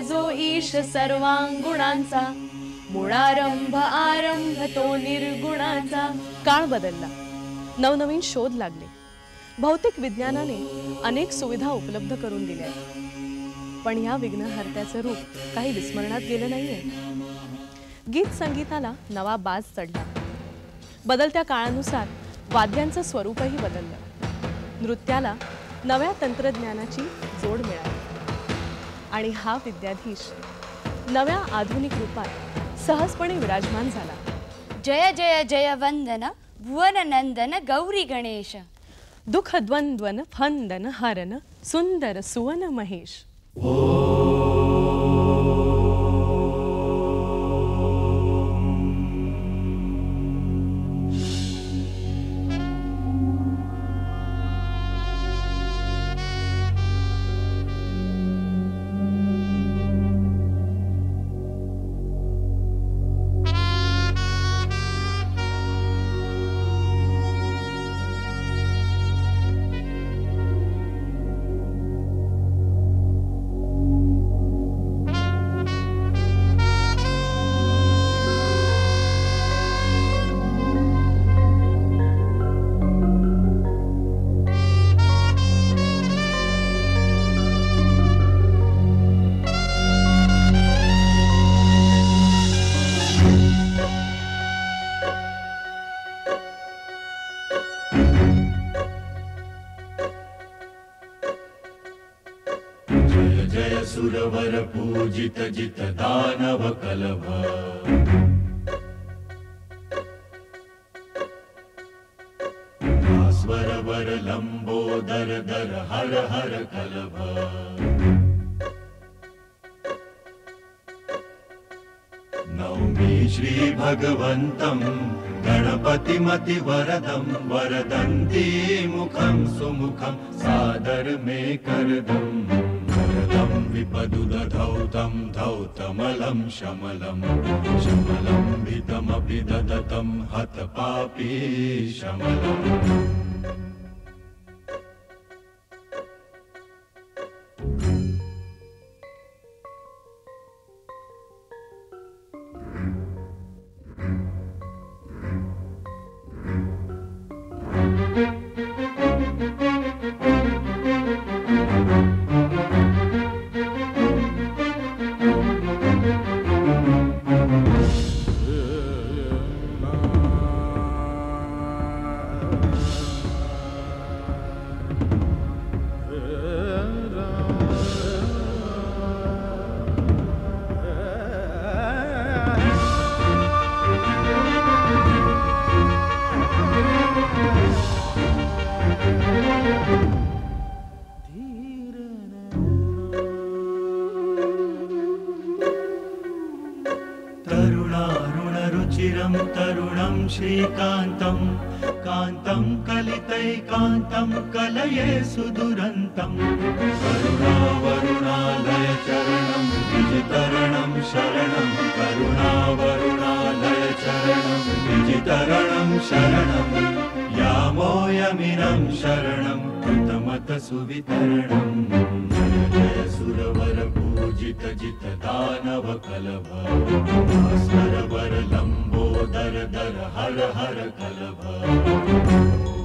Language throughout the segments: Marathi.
जो ईश सर्वांगुणांचा. मुळारंभ आरंभ तो निर्गुणाचा. काळ बदलला. नवनवीन शोध लागले. भौतिक विज्ञानाने अनेक सुविधा उपलब्ध करून दिल्या. पण या विघ्नहर्त्याचं रूप काही विस्मरणात गेलं नाहीये. गीत संगीताला नवा बाज चढला. बदलत्या काळानुसार वाद्यांचं स्वरूपही बदललं. नृत्याला नव्या तंत्रज्ञानाची जोड मिळाली. आणि हा विद्याधीश. नव्या आधुनिक रूपात सहजपणे विराजमान झाला. जय जय जय वंदन भुवननंदन गौरी गणेश. दुःख द्वंद्वन फंदन हरन सुंदर सुवन महेश. पूजित जित दानव कलभ भास्वर वर लंबोदर दर हर हर कलभ नौमि श्री भगवन्तं गणपतिमति वरदं वरदन्ती मुखं सुमुखं सादर मे करदं वरदं विपदुदधौतं धौतमलं शमलं। शमलं भितमपि ददतं हतपापी शमलम् श्रीकान्तं कान्तं कलितैकान्तं कलये सुदुरन्तं। करुणावरुणालय चरणं विजितरणं शरणं। करुणावरुणालय चरणं विजितरणं शरणं। यामोयमिनं शरणं कृतमत सुवितरणं सुरवर पूजित जित दानव कलभ भास्कर वर लंबोदर दर हर हर कलभ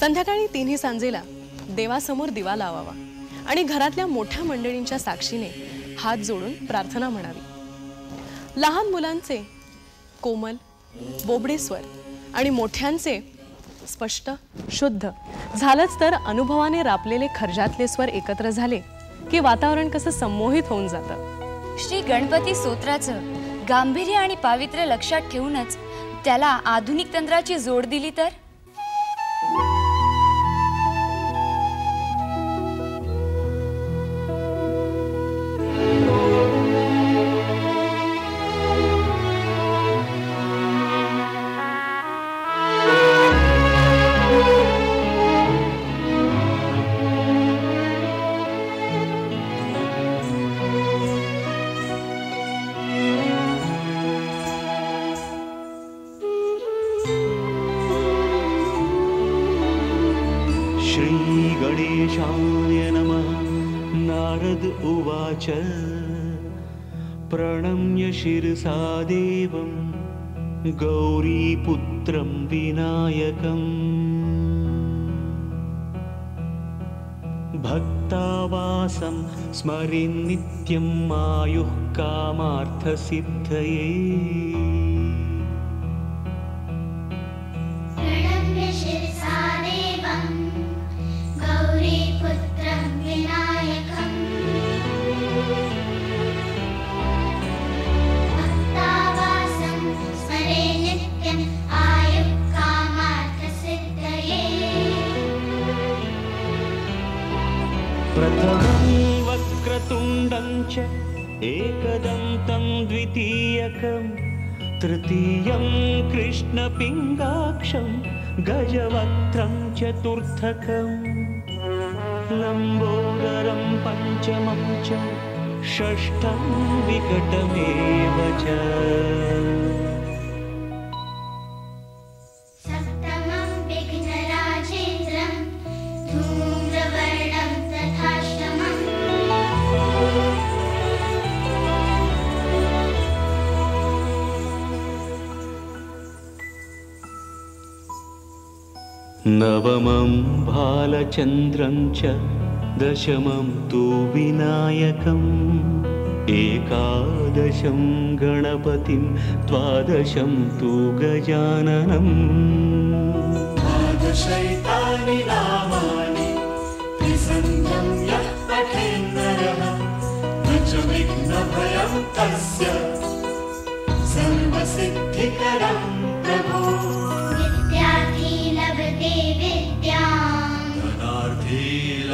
संध्याकाळी तिन्ही सांजेला देवासमोर दिवा लावावा आणि घरातल्या मोठ्या मंडळींच्या साक्षीने हात जोडून प्रार्थना म्हणावी. लहान मुलांचे कोमल बोबडे स्वर आणि मोठ्यांचे स्पष्ट शुद्ध झालंच तर अनुभवाने रापलेले खर्जातले स्वर एकत्र झाले की वातावरण कसं संमोहित होऊन जातं. श्री गणपती स्तोत्राचं गांभीर्य आणि पावित्र्य लक्षात ठेवूनच त्याला आधुनिक तंत्राची जोड दिली तर? शिरसा देवं गौरीपुत्रं विनायकम्। भक्तावासं स्मरिन् नित्यं आयुः कामार्थसिद्धये वक्रतुण्डं च एकदन्तं द्वितीयकं तृतीयं कृष्णपिङ्गाक्षं गजवक्त्रं चतुर्थकं लम्बोदरं पञ्चमं च षष्ठं विकटमेव च नवमं बालचन्द्रं च दशमं तु विनायकम् एकादशं गणपतिं द्वादशं तु गजाननम्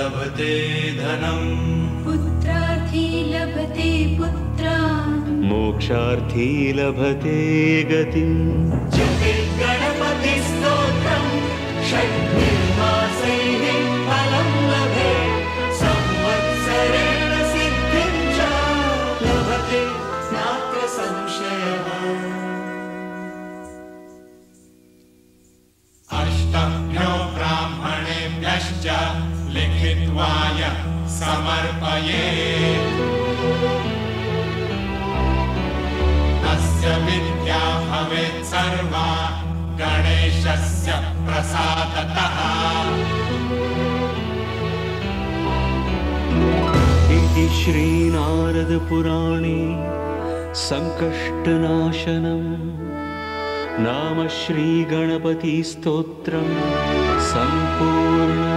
लभते धनम् पुत्रार्थी लभते पुत्रान्। मोक्षार्थी लभते गतिम्। गणपतिस्तोत्रम् षड्मासैः समर्पयेत् तस्य विद्या भवेत् सर्वा गणेशस्य प्रसादतः। इति श्रीनारदपुराणे सङ्कष्टनाशनम्। नाम श्रीगणपतिस्तोत्रं सम्पूर्णम्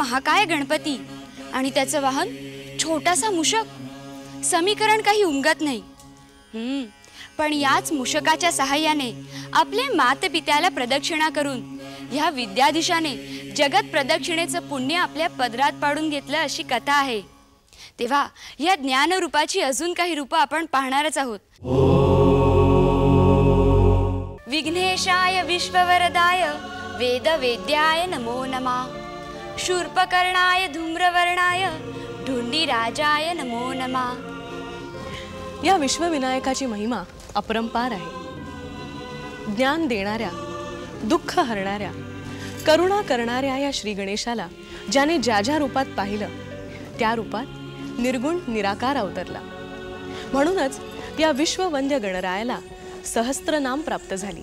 महाकाय गणपती. आणि त्याचं वाहन छोटासा मूषक. समीकरण काही उमगत नाही. पण याच मूषकाच्या सहाय्याने आपले मातपित्याला प्रदक्षिणा करून ह्या विद्याधीशाने जगत प्रदक्षिणेचं पुण्य आपल्या पदरात पाडून घेतलं अशी कथा आहे. तेव्हा या ज्ञानरूपाची अजून काही रूपं आपण पाहणारच आहोत. विघ्नेशाय विश्ववरदाय वेदवेद्याय नमो नमा. शूर्पकर्णाय धूम्रवर्णाय ढोंडीराजाय नमो नमा. या विश्वविनायकाची महिमा अपरंपार आहे. ज्ञान देणाऱ्या दुःख हरणाऱ्या करुणा करणाऱ्या या श्री गणेशाला ज्याने ज्या ज्या रूपात पाहिलं त्या रूपात निर्गुण निराकार अवतरला. म्हणूनच या विश्ववंद्य गणरायाला सहस्त्र नाम प्राप्त झाली.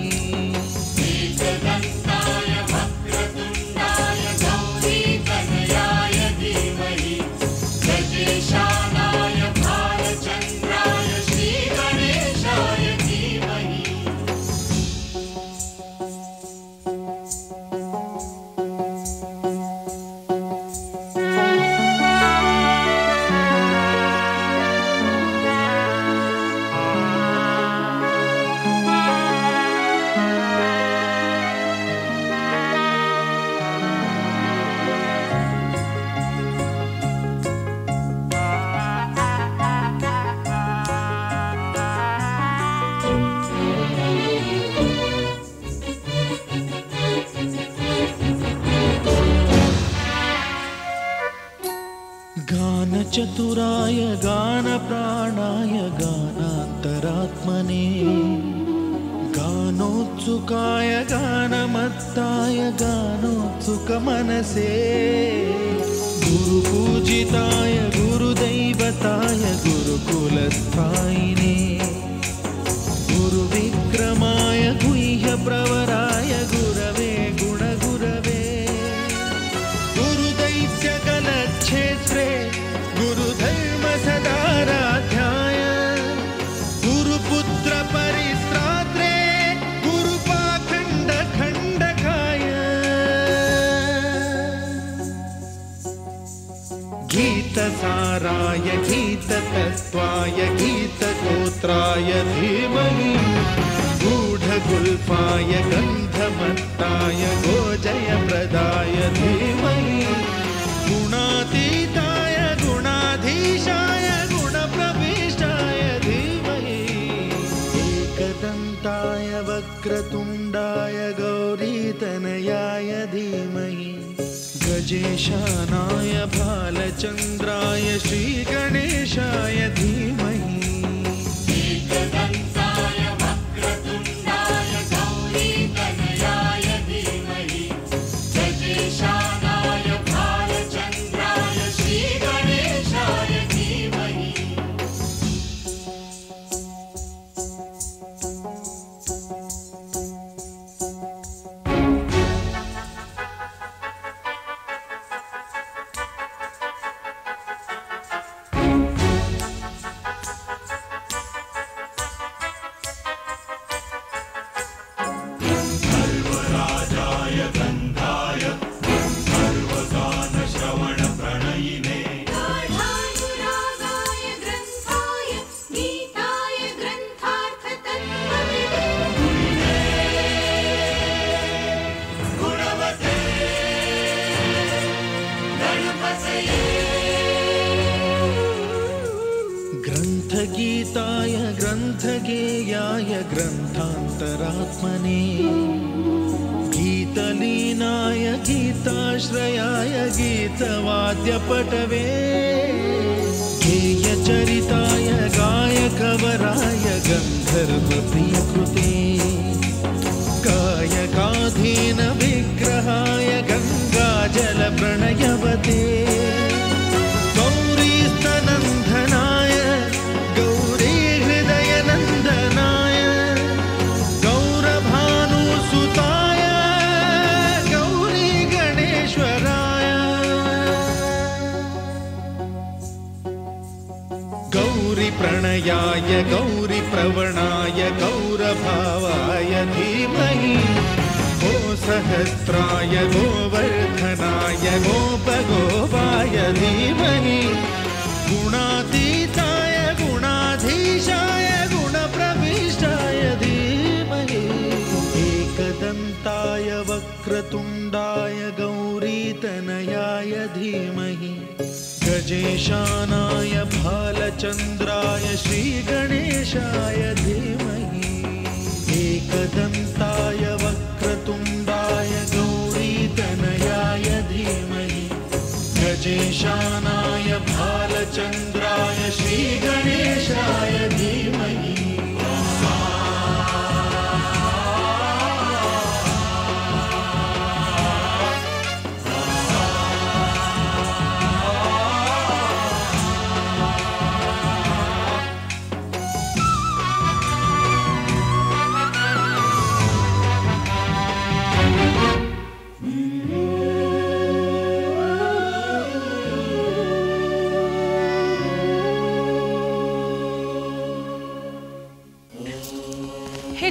गानोत्सुकमनसे गुरुपूजिताय गुरुदैवताय गुरुकुलस्थायिने गुरुविक्रमाय गुह्यप्रवराय साराय गीततत्त्वाय गीतगोत्राय धीमहि गूढगुल्फाय गन्धमत्ताय गोजयप्रदाय धीमहि गुणातीताय गुणाधीशाय गुणप्रविष्टाय धीमहि एकदन्ताय वक्रतुण्डाय गौरीतनयाय धीमहि गजेशानाय भालचन्द्राय श्रीगणेशाय धीमहि ग्रन्थान्तरात्मने गीतलीनाय गीताश्रयाय गीतवाद्यपटवे। गेयचरिताय गायकवराय गन्धर्वप्रियकृते। कायकाधीनविग्रहाय गङ्गाजलप्रणयवते। गौरीप्रणयाय गौरीप्रवणाय गौरभावाय धीमहि। गो सहस्राय गोवर्धनाय गोपगोपाय धीमहि। गुणातीताय गुणाधीशाय गुणप्रविष्टाय धीमहि। एकदन्ताय वक्रतुण्डाय गौरीतनयाय धीमहि गज गजेशानाय भालचन्द्राय श्रीगणेशाय धीमहि। एकदन्ताय वक्रतुण्डाय गौरीतनयाय धीमहि। गजेशानाय भालचन्द्राय श्रीगणेशाय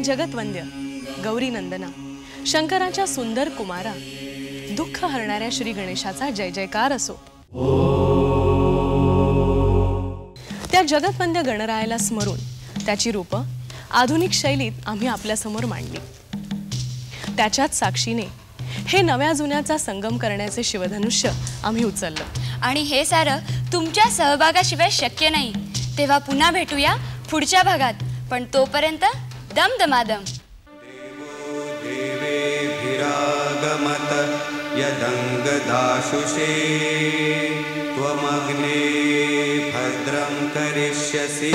जगतवंद्य गौरी नंदना शंकराच्या सुंदर कुमारा दुःख हरणाऱ्या श्री गणेशाचा जय जयकार असो. त्या जगतवंद्य गणरायाला स्मरून त्याची रूपं आधुनिक शैलीत आम्ही आपल्यासमोर मांडली. त्याच्याच साक्षीने हे नव्या जुन्याचा संगम करण्याचे शिवधनुष्य आम्ही उचललं. आणि हे सारं तुमच्या सहभागाशिवाय शक्य नाही. तेव्हा पुन्हा भेटूया पुढच्या भागात. पण तोपर्यंत दम दमादम देवेभिरागमत यदङ्गदाशुषे त्वमग्ने भद्रं करिष्यसि।